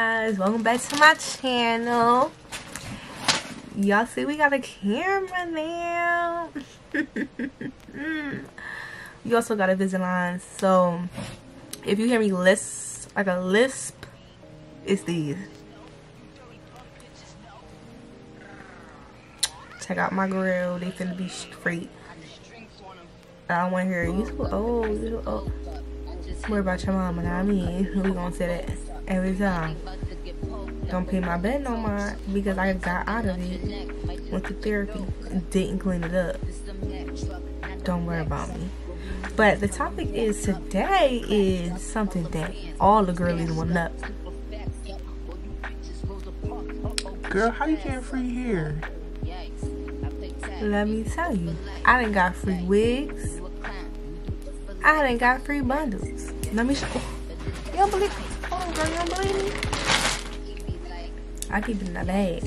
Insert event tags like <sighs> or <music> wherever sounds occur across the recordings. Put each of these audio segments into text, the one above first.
guys. Welcome back to my channel. Y'all see we got a camera now. <laughs> You also got a Invisalign so if you hear me lisp like a lisp it's these. Check out my grill. They finna be straight. I don't want to hear you too old worry about your mama? Not me we gonna say that every time. Don't pay my bed no more because I got out of it. Went to therapy. Didn't clean it up. Don't worry about me. But the topic is today is something that all the girlies want up. Girl, how you get free hair? Let me tell you, I didn't got free wigs. I didn't got free bundles. Let me show. You you don't believe me? I keep it in the bag.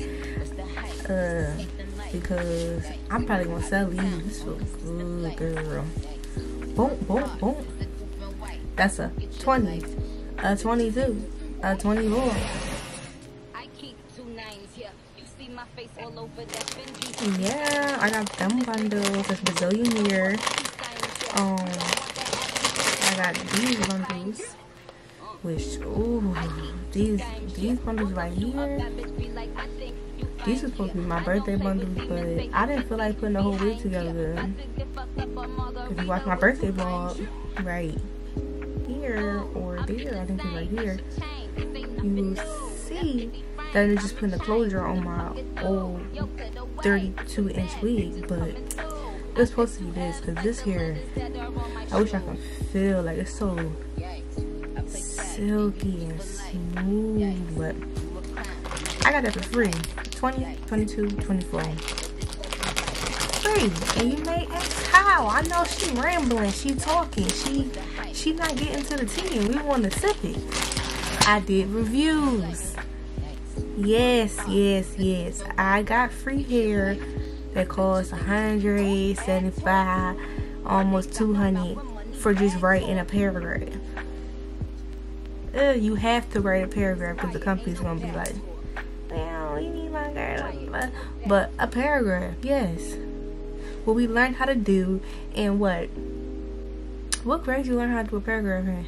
Uh, because I'm probably gonna sell these. This feel good, girl. Boom, boom, boom. That's a 20, a 22, a 24. Yeah, I got them bundles. That's Brazilian year. Um, I got these bundles. Which, ooh, these these bundles right here. These are supposed to be my birthday bundles, but I didn't feel like putting the whole week together. If you watch my birthday vlog, right here or there, I think it's right here, you will see that I just putting the closure on my old 32 inch wig, but it's supposed to be this because this here, I wish I could feel like it's so silky and smooth, but I got that for free. 20, 22, 24. Free. And you may ask how. I know she rambling, she talking, she she not getting to the tea we want to sip it. I did reviews. Yes, yes, yes. I got free hair that costs 175 almost 200 for just writing a paragraph uh, you have to write a paragraph because the company's gonna be like, damn, you need my girl. But a paragraph, yes. What we learned how to do and what? What grade you learn how to do a paragraph in?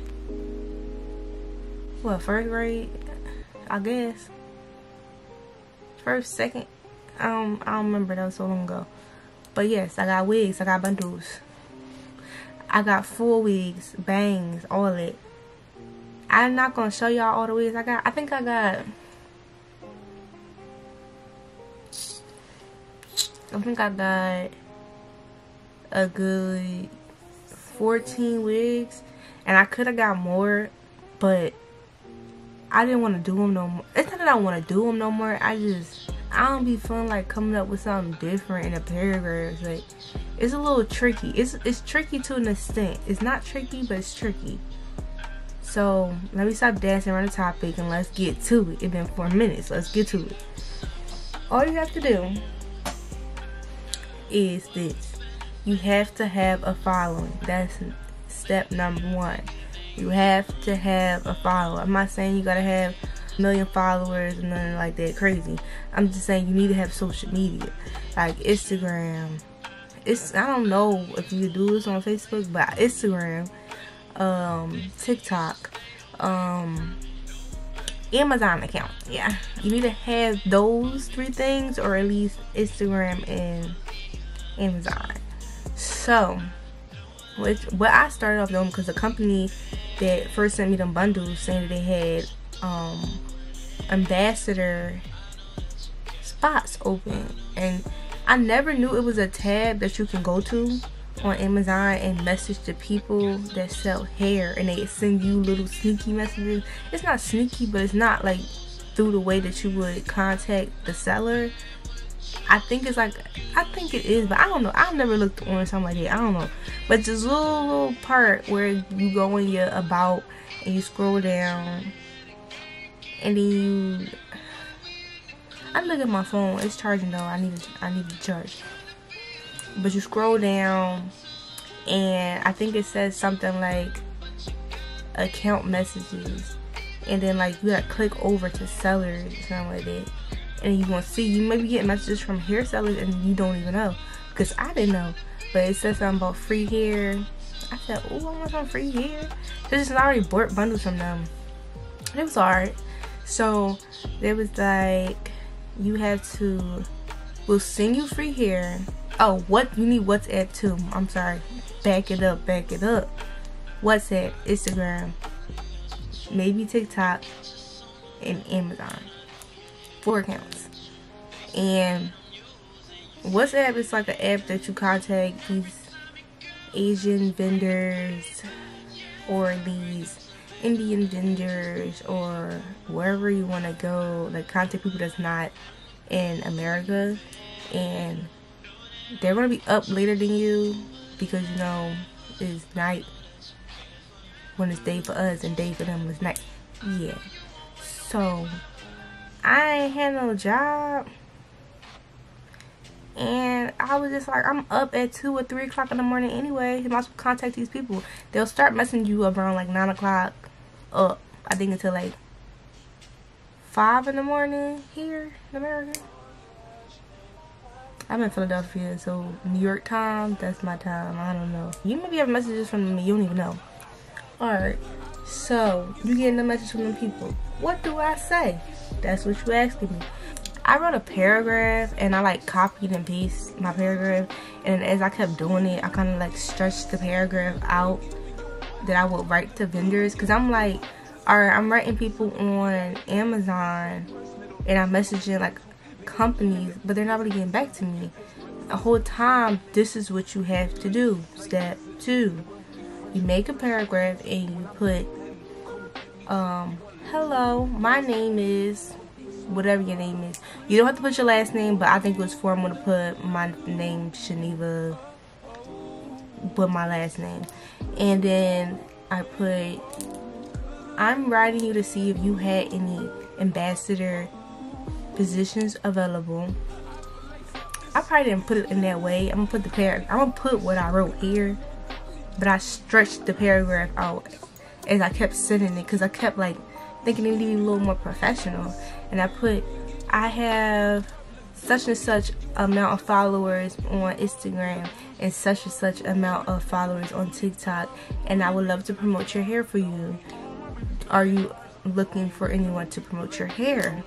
What, first grade? I guess. First, second? Um, I don't remember, that was so long ago. But yes, I got wigs, I got bundles. I got full wigs, bangs, all it. I'm not gonna show y'all all the wigs I got. I think I got. I think I got a good 14 wigs, and I could have got more, but I didn't want to do them no more. It's not that I don't want to do them no more. I just I don't be feeling like coming up with something different in a paragraph. Like it's a little tricky. It's it's tricky to an extent. It's not tricky, but it's tricky. So let me stop dancing around the topic and let's get to it. It's been four minutes. Let's get to it. All you have to do is this. You have to have a following. That's step number one. You have to have a follower. I'm not saying you gotta have a million followers and nothing like that crazy. I'm just saying you need to have social media. Like Instagram. It's I don't know if you do this on Facebook, but Instagram um, TikTok, um, Amazon account. Yeah, you need to have those three things, or at least Instagram and Amazon. So, which what I started off doing because the company that first sent me them bundles saying that they had um, ambassador spots open, and I never knew it was a tab that you can go to on Amazon and message the people that sell hair and they send you little sneaky messages. It's not sneaky, but it's not like through the way that you would contact the seller. I think it's like I think it is, but I don't know. I've never looked on something like that. I don't know. But this little little part where you go in your about and you scroll down and then you I look at my phone. It's charging though. I need to I need to charge but you scroll down and I think it says something like account messages and then like you gotta click over to sellers or something like that. And you gonna see you may be getting messages from hair sellers and you don't even know because I didn't know. But it says something about free hair. I said oh I want some free hair. This is already bought bundles from them. It was hard. So there was like you have to we'll send you free hair oh what you need WhatsApp too I'm sorry back it up back it up WhatsApp Instagram maybe TikTok, and Amazon. Four accounts. And WhatsApp is like an app that you contact these Asian vendors or these Indian vendors or wherever you want to go, like contact people that's not in America and they're to be up later than you because you know it's night when it's day for us and day for them is night. Yeah. So I ain't had no job. And I was just like, I'm up at 2 or 3 o'clock in the morning anyway. You might as well contact these people. They'll start messing you around like 9 o'clock up. I think until like 5 in the morning here in America. I'm in Philadelphia, so New York time, that's my time. I don't know. You maybe have messages from me, you don't even know. Alright, so you getting a message from the people. What do I say? That's what you asking me. I wrote a paragraph and I like copied and pasted my paragraph and as I kept doing it I kind of like stretched the paragraph out that I would write to vendors because I'm like alright I'm writing people on Amazon and I'm messaging like companies but they're not really getting back to me. The whole time this is what you have to do. Step two you make a paragraph and you put um hello my name is whatever your name is. You don't have to put your last name but i think it was formal to put my name Sheneva but my last name. And then i put i'm writing you to see if you had any ambassador positions available I probably didn't put it in that way. I'm gonna put the paragraph. I'm gonna put what I wrote here but I stretched the paragraph out as I kept sending it because I kept like thinking it needed a little more professional and I put I have such and such amount of followers on Instagram and such and such amount of followers on TikTok and I would love to promote your hair for you. Are you looking for anyone to promote your hair?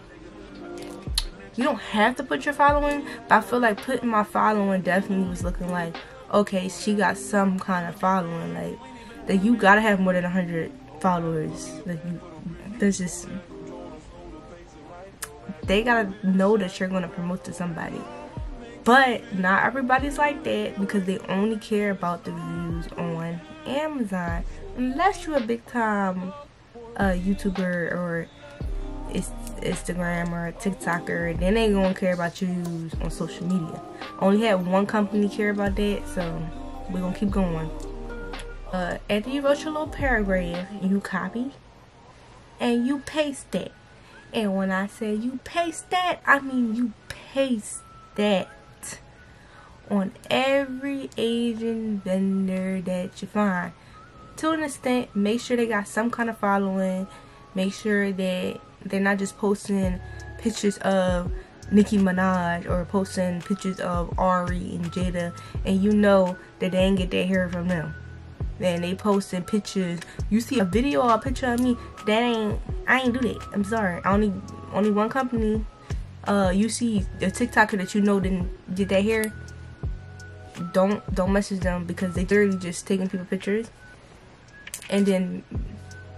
You don't have to put your following, but I feel like putting my following definitely was looking like, okay, she got some kind of following. Like that, you gotta have more than hundred followers. Like you, there's just they gotta know that you're gonna promote to somebody. But not everybody's like that because they only care about the views on Amazon. Unless you're a big time uh, YouTuber or Instagram or TikToker, then they gonna care about you on social media. Only had one company care about that, so we're gonna keep going. Uh, after you wrote your little paragraph, you copy and you paste that. And when I say you paste that, I mean you paste that on every Asian vendor that you find. To an extent, make sure they got some kind of following. Make sure that they're not just posting pictures of Nicki Minaj or posting pictures of Ari and Jada and you know that they ain't get their hair from them. Then they posting pictures. You see a video or a picture of me, that ain't I ain't do that. I'm sorry. Only only one company. Uh you see the TikToker that you know didn't did that hair. Don't don't message them because they literally just taking people pictures and then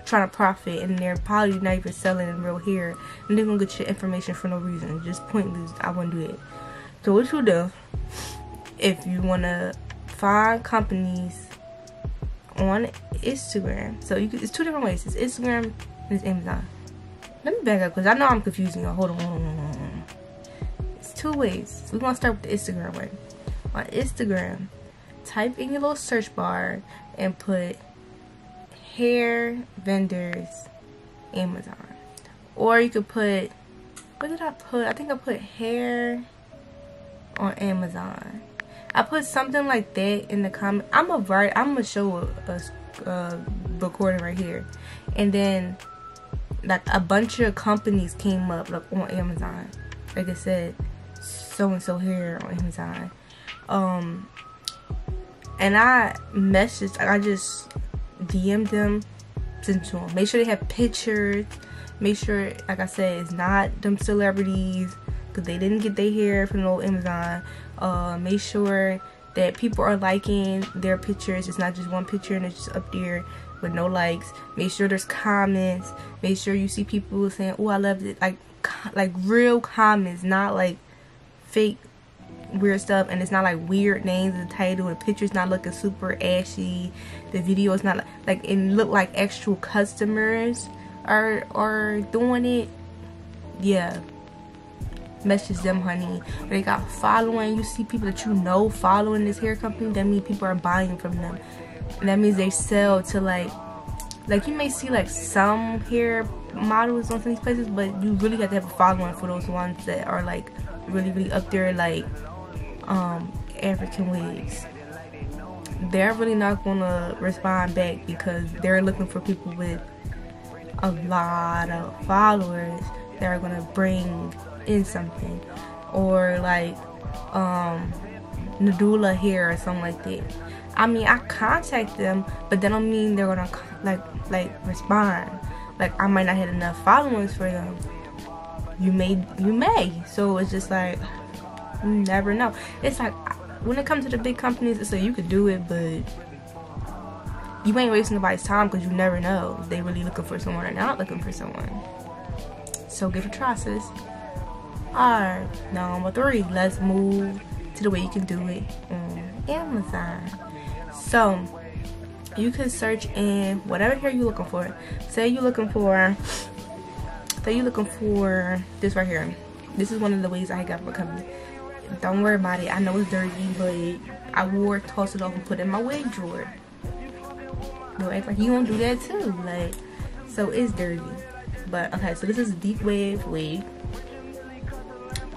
trying to profit and they're probably not even selling in real hair and they're gonna get your information for no reason. Just pointless. I wouldn't do it. So what you do if you want to find companies on instagram so you can, it's two different ways. It's instagram and it's amazon. Let me back up because i know i'm confusing you hold on, hold on, hold on. it's two ways. So we're gonna start with the instagram way. On instagram type in your little search bar and put hair vendors Amazon. Or you could put, what did I put? I think I put hair on Amazon. I put something like that in the comment. I'm a write. I'm gonna show a, a, a recording right here, and then like a bunch of companies came up like on Amazon. Like I said, so and so hair on Amazon. Um, and I messaged, I just DM'd them, sent to them. Make sure they have pictures. Make sure, like I said, it's not them celebrities because they didn't get their hair from no Amazon. Uh, make sure that people are liking their pictures. It's not just one picture and it's just up there with no likes. Make sure there's comments. Make sure you see people saying, "Oh, I love it." Like, like real comments, not like fake weird stuff. And it's not like weird names in the title. The picture's not looking super ashy. The video is not like it look like actual customers are are doing it. Yeah, message them honey they got following you see people that you know following this hair company that means people are buying from them and that means they sell to like like you may see like some hair models on some of these places but you really have to have a following for those ones that are like really really up there like um african wigs they're really not gonna respond back because they're looking for people with a lot of followers that are gonna bring in something or like um Nadula here or something like that. I mean, I contact them, but that don't mean they're gonna like like respond. Like I might not have enough followers for them. You may, you may. So it's just like you never know. It's like when it comes to the big companies, it's like you could do it, but you ain't wasting nobody's time because you never know they really looking for someone or not looking for someone. So give it a try, sis. Alright, number three, let's move to the way you can do it on Amazon. So, you can search in whatever hair you're looking for. Say you're looking for, say you're looking for this right here. This is one of the ways I got my company. Don't worry about it. I know it's dirty, but I wore, toss it off, and put it in my wig drawer. Don't act like you don't do that too. Like, so it's dirty. But okay, so this is a deep wave wig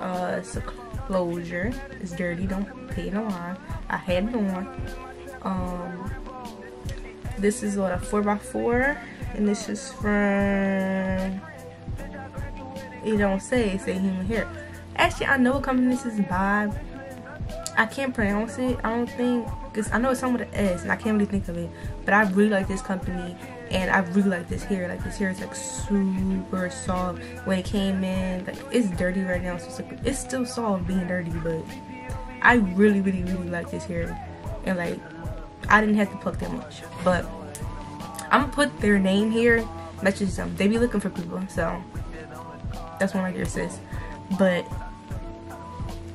uh, it's a closure. It's dirty. Don't pay no mind. I had it on. Um, this is what a 4x4, and this is from. It don't say. say human hair. Actually, I know what company this is by. I can't pronounce it. I don't think because I know it's something with an S, and I can't really think of it. But I really like this company, and I really like this hair. Like this hair is like super soft. When it came in, like it's dirty right now, so it's, like, it's still soft being dirty, but I really, really, really like this hair, and like I didn't have to pluck that much. But I'm gonna put their name here, message them. They be looking for people, so that's one right there, sis. But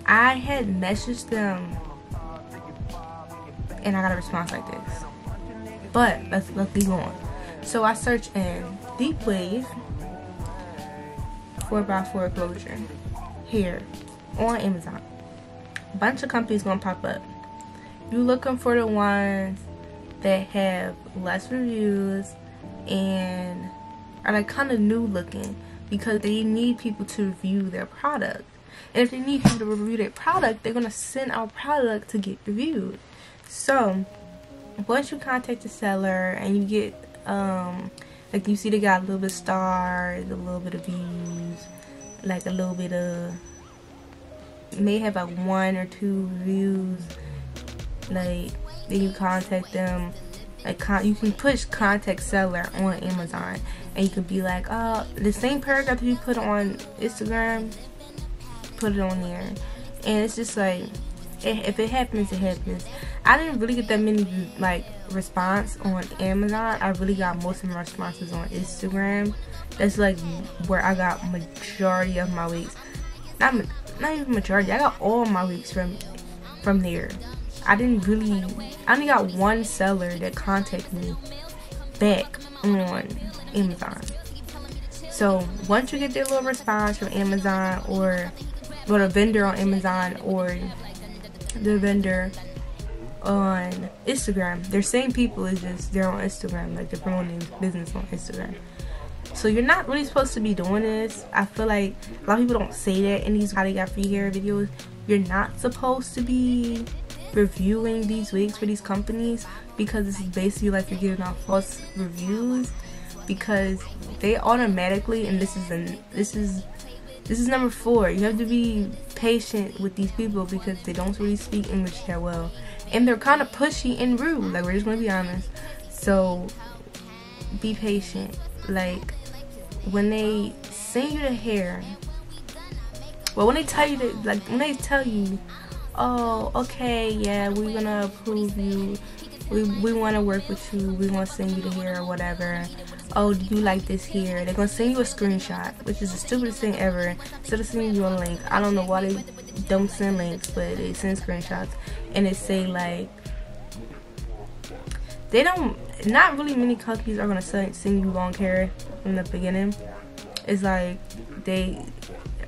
I had messaged them and I got a response like this. But let's let's going. So I searched in deep wave 4x4 closure here on Amazon. Bunch of companies gonna pop up. You looking for the ones that have less reviews and are like kind of new looking because they need people to review their product. And if they need people to review their product, they're gonna send our product to get reviewed. So once you contact the seller and you get um like you see they got a little bit of stars, a little bit of views, like a little bit of may have like one or two views. Like then you contact them. Like con you can push contact seller on Amazon and you can be like, oh, the same paragraph you put on Instagram, put it on there. And it's just like if it happens, it happens. I didn't really get that many like response on Amazon. I really got most of my responses on Instagram. That's like where I got majority of my weeks. Not not even majority. I got all my weeks from from there. I didn't really. I only got one seller that contacted me back on Amazon. So once you get their little response from Amazon or or a vendor on Amazon or the vendor on Instagram. They're same people, it's just they're on Instagram, like they're promoting business on Instagram. So you're not really supposed to be doing this. I feel like a lot of people don't say that in these how they got free hair videos. You're not supposed to be reviewing these wigs for these companies because is basically like you're giving out false reviews. because they automatically and this is an this is this is number four. You have to be patient with these people because they don't really speak English that well. And they're kind of pushy and rude. Like, we're just to be honest. So, be patient. Like, when they send you the hair, well, when they tell you that, like, when they tell you, oh, okay, yeah, we're going to approve you. We, we want to work with you. We want to send you to here or whatever oh, do you like this here? They're gonna send you a screenshot, which is the stupidest thing ever. Instead of sending you a link, I don't know why they don't send links, but they send screenshots, and it say like they don't. Not really many companies are gonna send, send you long hair in the beginning. It's like they,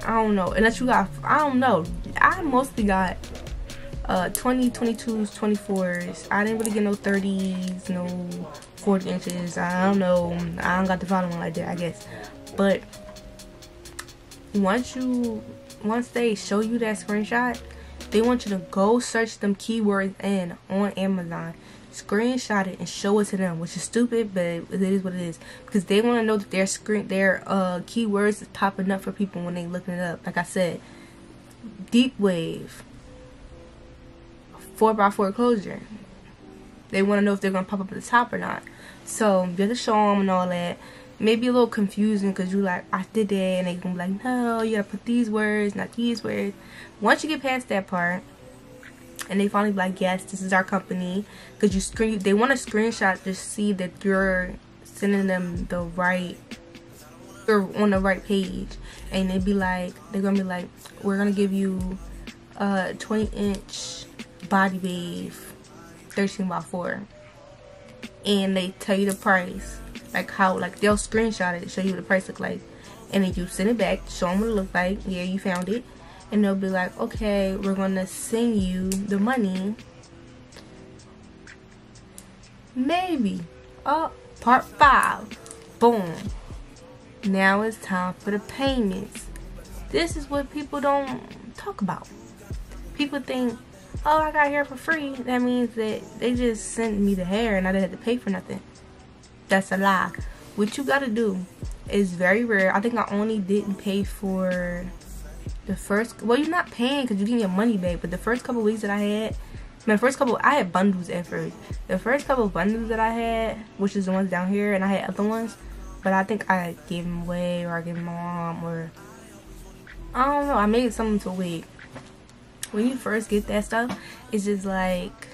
I don't know, unless you got, I don't know. I mostly got uh 20 22s 24s i didn't really get no 30s no 40 inches. I don't know. I don't got the final one like that, I guess. But once you, once they show you that screenshot, they want you to go search them keywords in on Amazon, screenshot it and show it to them, which is stupid, but it is what it is. Because they want to know that their screen, their uh, keywords is popping up for people when they looking it up. Like I said, deep wave, 4x4 closure. They want to know if they're going to pop up at the top or not. So you have to show them and all that. Maybe a little confusing because you like, I did that. And they to be like, no, you got to put these words, not these words. Once you get past that part, and they finally be like, yes, this is our company. Because you screen, they want a screenshot to see that you're sending them the right, or on the right page. And they be like, they're to be like, we're to give you a 20 inch body wave 13 by 4 and they tell you the price like how like they'll screenshot it show you the price look like. And then you send it back show them what it look like yeah you found it. And they'll be like okay we're gonna send you the money. Maybe. Oh part five. Boom. Now it's time for the payments. This is what people don't talk about. People think oh, I got hair for free, that means that they just sent me the hair and I didn't have to pay for nothing. That's a lie. What you gotta do is very rare. I think I only didn't pay for the first, well, you're not paying because you get your money back, but the first couple weeks that I had, my first couple, I had bundles at first. The first couple bundles that I had, which is the ones down here, and I had other ones, but I think I gave them away or I gave them mom or I don't know. I made something to wait when you first get that stuff, it's just like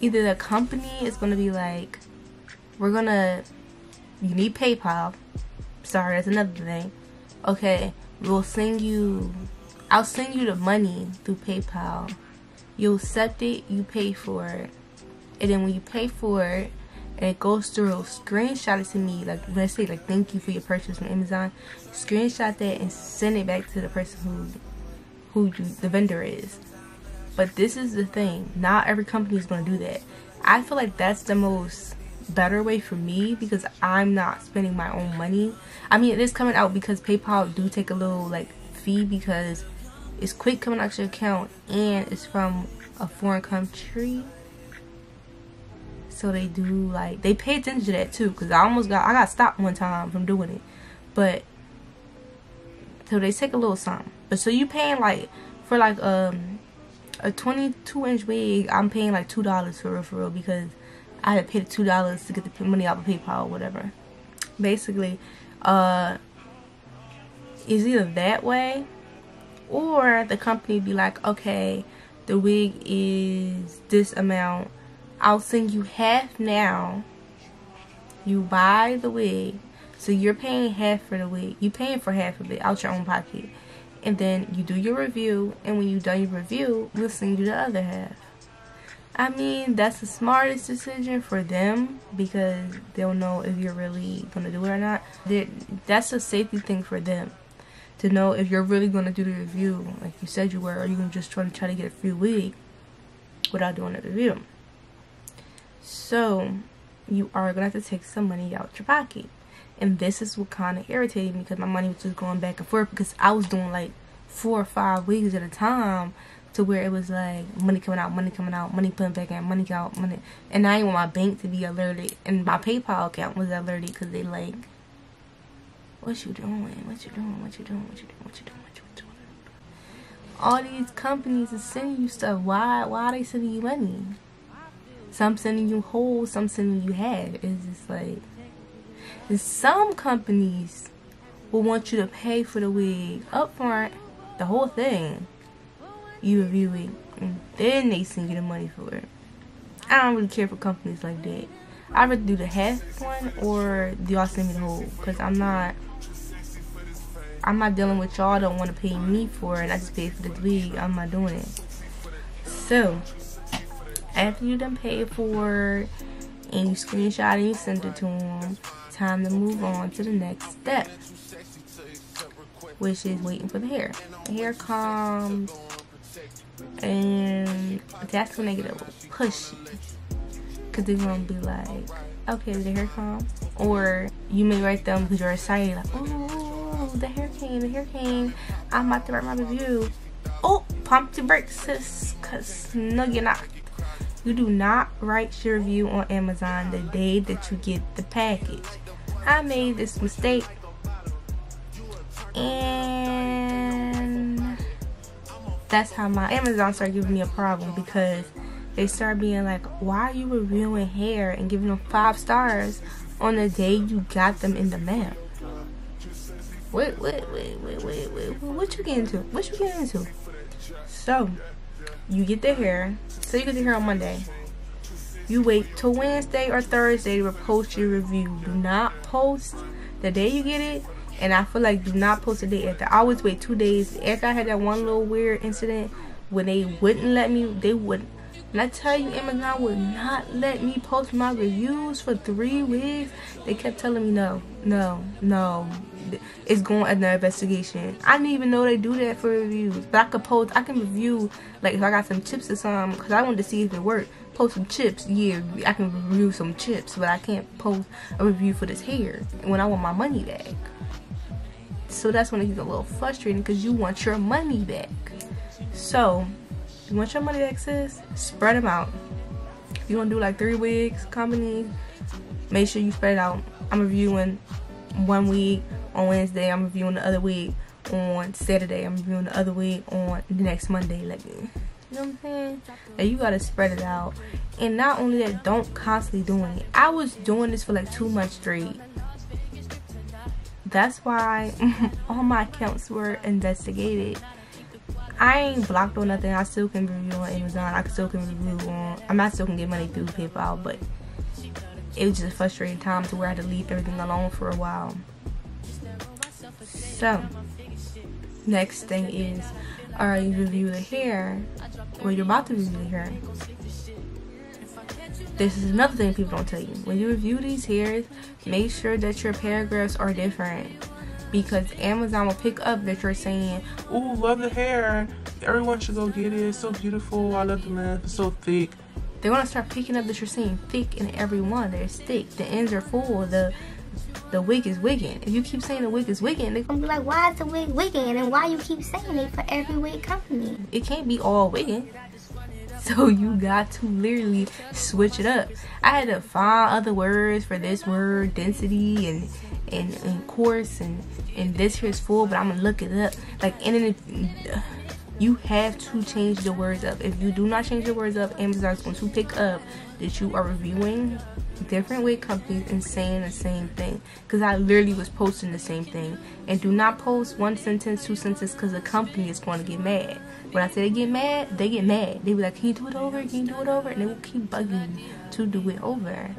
either the company is gonna be like, we're gonna, you need PayPal. Sorry, that's another thing. Okay, we'll send you, I'll send you the money through PayPal. You accept it, you pay for it, and then when you pay for it, and it goes through, screenshot it to me, like let's say like thank you for your purchase from Amazon. Screenshot that and send it back to the person who who you, the vendor is. But this is the thing. Not every company is going to do that. I feel like that's the most better way for me because I'm not spending my own money. I mean, it is coming out because PayPal do take a little like fee because it's quick coming out your account and it's from a foreign country. So they do like they pay attention to that too because I almost got I got stopped one time from doing it, but so they take a little something. So you paying like for like um a 22 inch wig, I'm paying like two dollars for real for real because I had paid two dollars to get the money out of PayPal or whatever. Basically, uh, is either that way or the company be like, okay, the wig is this amount. I'll send you half now. You buy the wig. So you're paying half for the wig. You're paying for half of it out your own pocket and then you do your review and when you done your review we'll send you the other half. I mean that's the smartest decision for them because they'll know if you're really gonna do it or not. They're, that's a safety thing for them to know if you're really gonna do the review. Like you said you were or you're gonna just try to try to get a free week without doing a review. So you are gonna have to take some money out your pocket and this is what kind of irritated me because my money was just going back and forth because I was doing like four or five weeks at a time to where it was like money coming out, money coming out, money putting back in, money out, money. And I didn't want my bank to be alerted, and my PayPal account was alerted because they like, what you doing? What you doing? What you doing? What you doing? What you doing? What you doing? All these companies are sending you stuff. Why? Why are they sending you money? Some sending you whole, some sending you half. It's just like, and some companies will want you to pay for the wig up front, the whole thing you review it, and then they send you the money for it. I don't really care for companies like that. I'd do the half one or do y'all send me the whole, cause I'm not. I'm not dealing with y'all don't want to pay me for it I just pay for the wig. I'm not doing it. So, after you done paid for it and you screenshot and you send it to them, time to move on to the next step. Which is waiting for the hair. The hair comes and that's when they get a little pushy because they're gonna be like okay the hair come or you may write them because you're excited like oh the hair came the hair came i'm about to write my review oh pump the brakes sis because no you're not you do not write your review on amazon the day that you get the package i made this mistake and that's how my Amazon started giving me a problem because they started being like, why are you reviewing hair and giving them five stars on the day you got them in the mail? Wait, wait, wait, wait, wait, wait, what you getting into? What you getting into? So, you get the hair. So you get the hair on Monday. You wait till Wednesday or Thursday to post your review. Do not post the day you get it and I feel like do not post the day after. I always wait two days. After I had that one little weird incident when they wouldn't let me, they would. And I tell you, Amazon would not let me post my reviews for three weeks. They kept telling me no, no, no. It's going under investigation. I didn't even know they do that for reviews. But I could post, I can review, like if I got some chips or something, because I wanted to see if it worked. Post some chips, yeah, I can review some chips, but I can't post a review for this hair when I want my money back. So that's when it gets a little frustrating because you want your money back. So, you want your money back, sis? Spread them out. If you want to do like three weeks, company, make sure you spread it out. I'm reviewing one week on Wednesday. I'm reviewing the other week on Saturday. I'm reviewing the other week on the next Monday. Like, you know what I'm saying? And you gotta spread it out. And not only that, don't constantly doing it. I was doing this for like two months straight that's why <laughs> all my accounts were investigated. I ain't blocked on nothing. I still can review on Amazon. I still can review on. I'm not still can get money through PayPal, but it was just a frustrating time to where I had to leave everything alone for a while. So, next thing is, are you review the hair? Well, you're about to review the hair this is another thing people don't tell you. When you review these hairs, make sure that your paragraphs are different. Because Amazon will pick up that you're saying, Ooh, love the hair. Everyone should go get it. It's so beautiful. I love the length. It's so thick. They want to start picking up that you're saying thick in every one. There's thick. The ends are full. The the wig is wigging. If you keep saying the wig is wigging, they're gonna be like, why is the wig wigging? And why you keep saying it for every wig company? It can't be all wigging. <laughs> So you got to literally switch it up. I had to find other words for this word, density and and, coarse and and this here is full, but I'm gonna look it up. Like and then you have to change the words up. If you do not change the words up, Amazon's going to pick up that you are reviewing different wig companies and saying the same thing. Because I literally was posting the same thing. And do not post one sentence, two sentences, because the company is going to get mad. When I say they get mad, they get mad. They be like, can you do it over? Can you do it over? And they will keep bugging to do it over.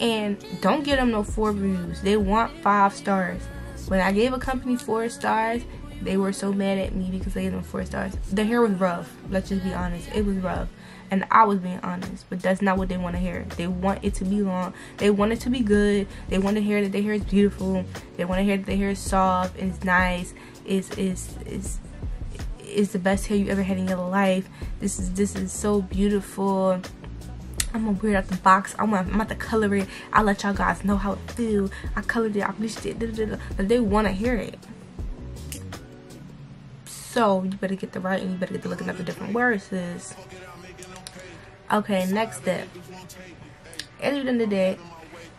And don't give them no four reviews. They want five stars. When I gave a company four stars, they were so mad at me because they gave them four stars. The hair was rough. Let's just be honest. It was rough. And I was being honest. But that's not what they want to hear. They want it to be long. They want it to be good. They want to hear that their hair is beautiful. They want to hear that their hair is soft and it's nice. It's, it's, it's, is the best hair you ever had in your life. This is this is so beautiful. I'm gonna wear it out the box. I'm, gonna, I'm about to color it. I'll let y'all guys know how it feel. I colored it, I bleached it. Da, da, da, They wanna hear it. So you better get the right and you better get to looking up the different words. Okay, next step. At the end of the day,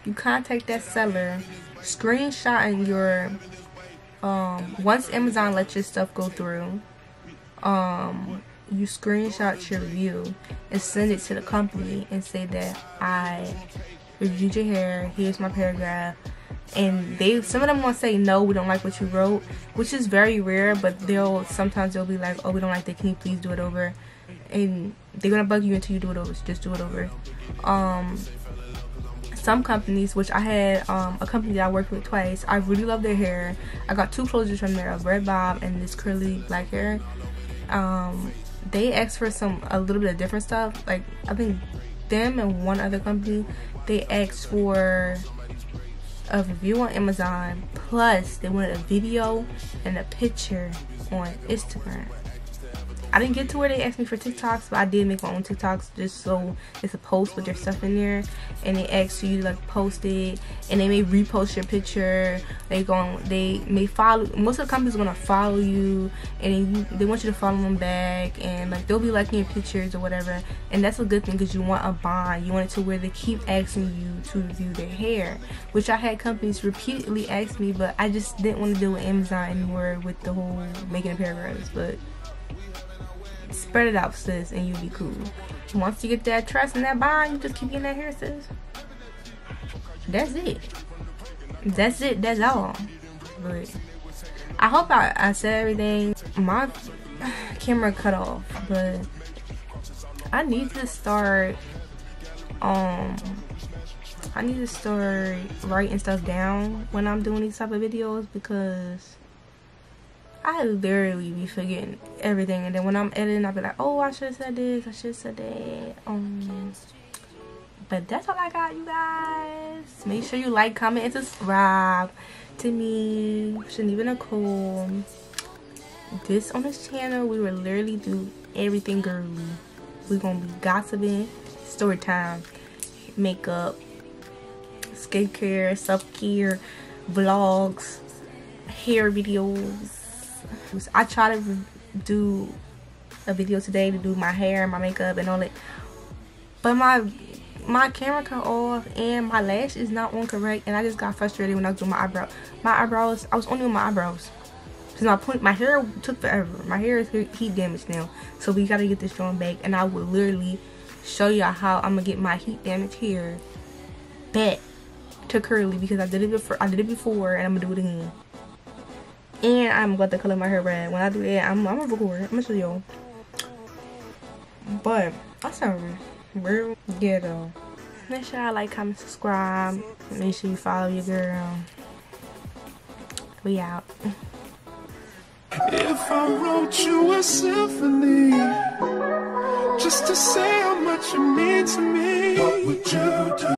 you contact that seller, screenshotting your um once Amazon lets your stuff go through, um you screenshot your review and send it to the company and say that I reviewed your hair, here's my paragraph. And they some of them will say no, we don't like what you wrote, which is very rare, but they'll sometimes they'll be like, Oh, we don't like that, can you please do it over? And they're gonna bug you until you do it over, so just do it over. Um some companies, which I had um, a company that I worked with twice, I really love their hair. I got two closures from there, a red bob and this curly black hair. Um, they asked for some a little bit of different stuff. Like I think them and one other company, they asked for a review on Amazon. Plus, they wanted a video and a picture on Instagram. I didn't get to where they asked me for TikToks, but I did make my own TikToks just so it's a post with their stuff in there. And they ask you to like post it, and they may repost your picture. They going, they may follow. Most of the companies gonna follow you, and you, they want you to follow them back, and like they'll be liking your pictures or whatever. And that's a good thing because you want a bond. You want it to where they keep asking you to review their hair, which I had companies repeatedly ask me, but I just didn't want to deal with Amazon anymore with the whole making paragraphs, but spread it out, sis, and you'll be cool. Once you get that trust and that bond, you just keep getting that hair, sis. That's it. That's it. That's all. But I hope I, I said everything. My <sighs> camera cut off, but I need to start. Um, I need to start writing stuff down when I'm doing these type of videos because I literally be forgetting everything, and then when I'm editing, I'll be like, "Oh, I should have said this. I should have said that." Um, but that's all I got, you guys. Make sure you like, comment, and subscribe to me, Sheneva Nicole. This on this channel, we will literally do everything girly. We're gonna be gossiping, story time, makeup, skincare, self care, vlogs, hair videos I try to do a video today to do my hair and my makeup and all that. But my my camera cut off and my lash is not on correct and I just got frustrated when I was doing my eyebrow. My eyebrows, I was only on my eyebrows. Cause my point, my hair took forever. My hair is heat damaged now, so we gotta get this drawn back. And I will literally show y'all how I'm gonna get my heat damaged hair back to curly because I did it before. I did it before, and I'm gonna do it again. And I'm about to color my hair red. When I do that, I'm, I'm gonna record. I'm gonna show y'all. But I sound real ghetto. Make sure I like, comment, subscribe. Make sure you follow your girl. We out. If I wrote you a symphony just to say how much you mean to me, what would you do?